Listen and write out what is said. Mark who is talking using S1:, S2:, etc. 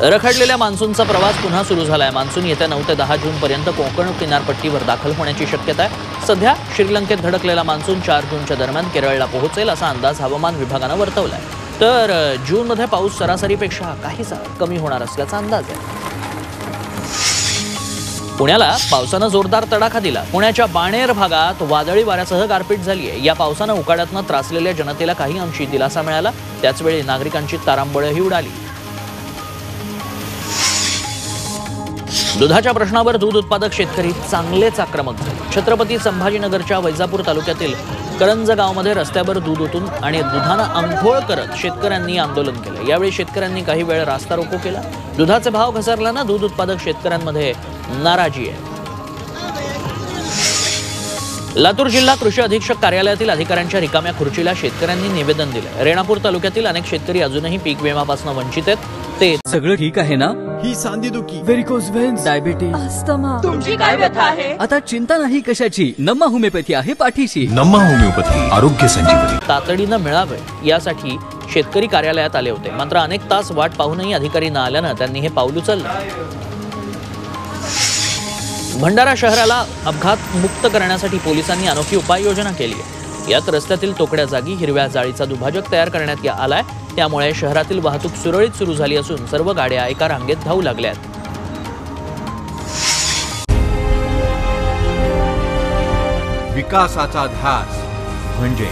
S1: रखडलेल्या मान्सूनचा प्रवास पुन्हा सुरू झाला आहे मान्सून येत्या नऊ ते दहा जूनपर्यंत कोकण किनारपट्टीवर दाखल होण्याची शक्यता आहे. सध्या श्रीलंकेत धडकलेला मान्सून चार जूनच्या दरम्यान केरळला पोहोचेल असा अंदाज हवामान विभागानं वर्तवला आहे तर जूनमध्ये पाऊस सरासरीपेक्षा काहीसा कमी होणार असल्याचा अंदाज आहे. पुण्याला पावसानं जोरदार तडाखा दिला. पुण्याच्या बाणेर भागात वादळी वाऱ्यासह गारपीट झाली आहे या पावसानं उकाड्यातनं त्रासलेल्या जनतेला काही अंशी दिलासा मिळाला. त्याचवेळी नागरिकांची तारांबळही उडाली. दुधाच्या प्रश्नावर दूध उत्पादक शेतकरी चांगलेच आक्रमक छत्रपती संभाजीनगरच्या वैजापूर तालुक्यातील करंज गावमध्ये रस्त्यावर दूध ओतून आणि दुधानं आंघोळ करत शेतकऱ्यांनी आंदोलन केलं. यावेळी शेतकऱ्यांनी काही वेळ रास्ता रोको केला. दुधाचे भाव घसरल्यानं दूध उत्पादक शेतकऱ्यांमध्ये नाराजी आहे. लातूर जिल्हा कृषी अधीक्षक कार्यालयातील अधिकाऱ्यांच्या रिकाम्या खुर्चीला शेतकऱ्यांनी निवेदन दिलं. रेणापूर तालुक्यातील अनेक शेतकरी अजूनही पीक विम्यापासून वंचित आहेत. ते
S2: सगळं ठीक आहे ना?
S3: ही सांधेदुखी
S2: व्हेरिकोज व्हेन्स डायबिटीज
S4: अस्थमा.
S5: तुमची काय व्यथा आहे?
S2: आता चिंता नाही कशाची? नम्मा होमिओपॅथी आहे पाठीशी.
S3: नम्मा होमिओपॅथी आरोग्य संजीवनी.
S1: तातडीनं मिळावे यासाठी शेतकरी कार्यालयात आले होते. मात्र अनेक तास वाट पाहूनही अधिकारी न आल्यानं त्यांनी हे पाऊल उचललं. भंडारा शहराला अपघात मुक्त करण्यासाठी पोलिसांनी अनोखी उपाययोजना केली आहे. यात रस्त्यातील तोकड्या जागी हिरव्या जाळीचा दुभाजक तयार करण्यात आलाय. त्यामुळे शहरातील वाहतूक सुरळीत सुरू झाली असून सर्व गाड्या एका रांगेत धावू लागल्यात
S6: विकासाचा ध्यास म्हणजे